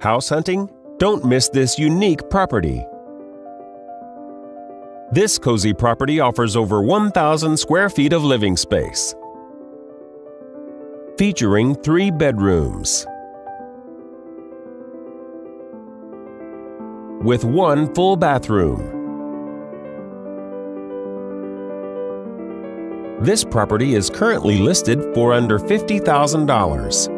House hunting? Don't miss this unique property. This cozy property offers over 1,000 square feet of living space. Featuring three bedrooms. With one full bathroom. This property is currently listed for under $50,000.